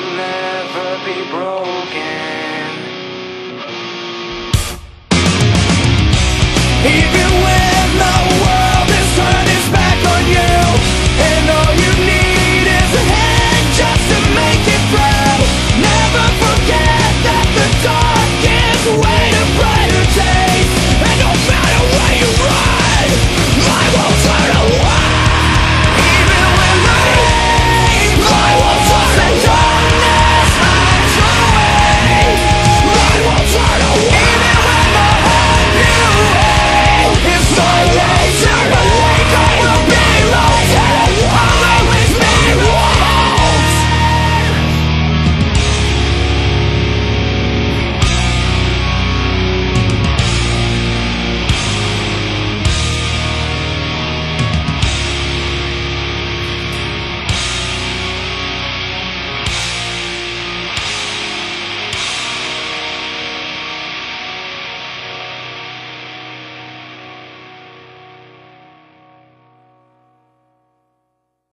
can never be broken.